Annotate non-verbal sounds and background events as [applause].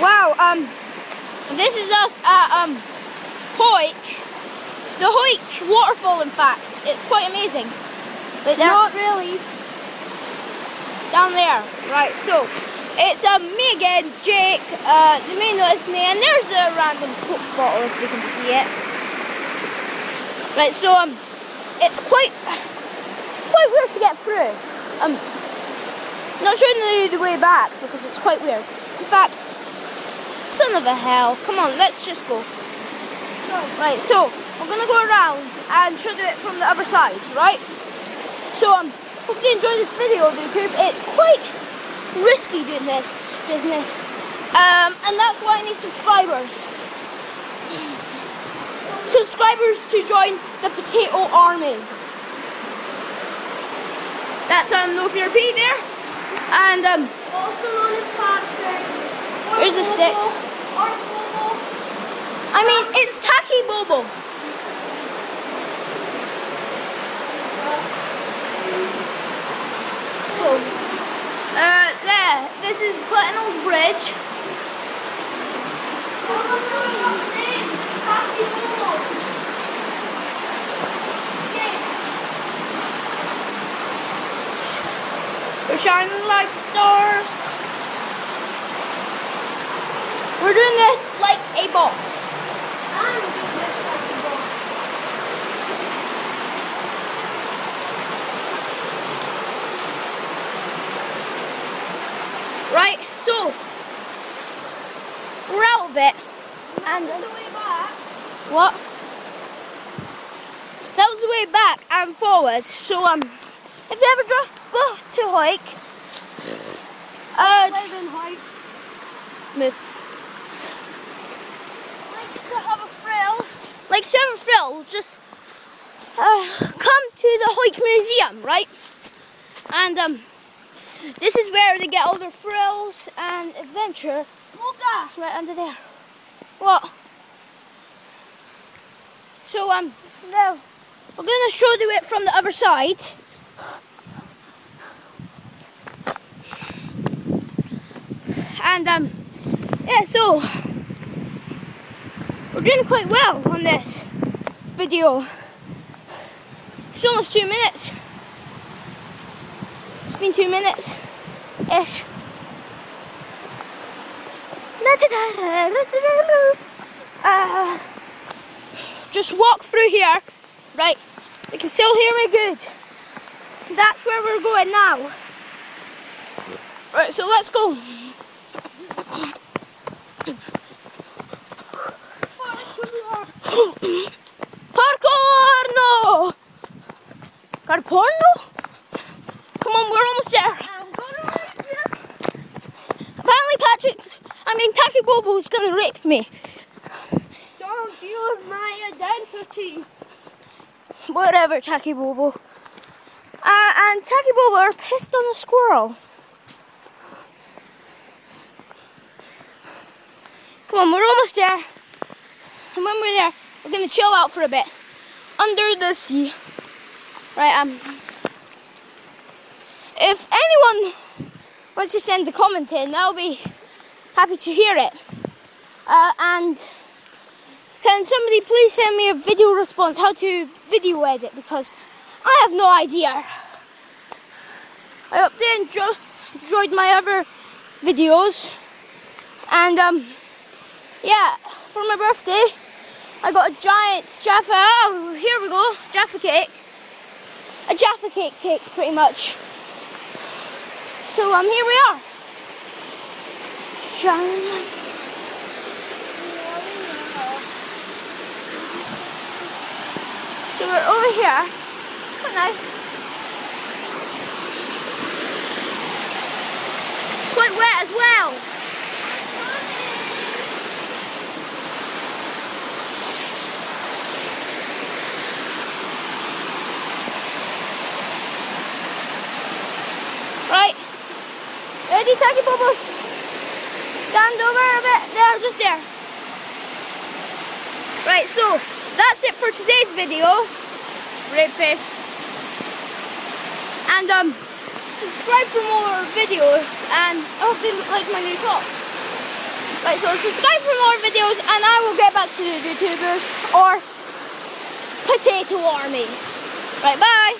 Wow, um, this is us at um, Hawick. The Hawick waterfall, in fact. It's quite amazing. But Not really. Down there. Right, so it's um, me again, Jake. Uh, you may notice me, and there's a random Coke bottle if you can see it. Right, so um, it's quite quite weird to get through. Um, not showing you the way back because it's quite weird. In fact, son of a hell. Come on, let's just go. Right, so we're gonna go around and show it from the other side, right? So um, hope you enjoy this video, YouTube. It's quite risky doing this business, um, and that's why I need subscribers. [clears throat] Subscribers to join the potato army. That's um, no fear Pete there. And um, also known as Patrick. Here's a stick. I mean, it's Tacky Bobo. So, uh, there. This is quite an old bridge. We're shining like stars. We're doing this like a boss. Right, so we're out of it. And what? That was the way back and forward. So um, if you ever go to Hawick, uh, Hawick. move. Like a frill. Just uh, come to the Hawick museum, right? And um, this is where they get all their frills and adventure. Right under there. What? So um, now we're gonna show you it from the other side. And um, yeah, so we're doing quite well on this video. It's almost two minutes. It's been two minutes ish. Uh, just walk through here, right? You can still hear me good. That's where we're going now. Right, so let's go. Parkour! No! Carporno? Come on, we're almost there. Apparently Patrick's, I mean Tacky Bobo's gonna rape me. Don't use my identity. Whatever, Tacky Bobo. Uh, and Tacky Bobo are pissed on the squirrel. Come on, we're almost there. And when we're there, we're gonna chill out for a bit. Under the sea. Right, um if anyone wants to send a comment in, I'll be happy to hear it. Uh, and can somebody please send me a video response how to video edit because I have no idea. I hope they enjoy, enjoyed my other videos. And um, yeah, for my birthday, I got a giant Jaffa, oh, here we go, Jaffa cake. A Jaffa cake cake, pretty much. So um, here we are. Shining. So we're over here. Oh, nice. Quite wet as well. Right. Tacky Bubbles? Stand over a bit. There, just there. Right, so that's it for today's video. Red face. And um, subscribe for more videos and I hope you like my new top. Right, so subscribe for more videos and I will get back to the YouTubers or Potato Army. Right, bye.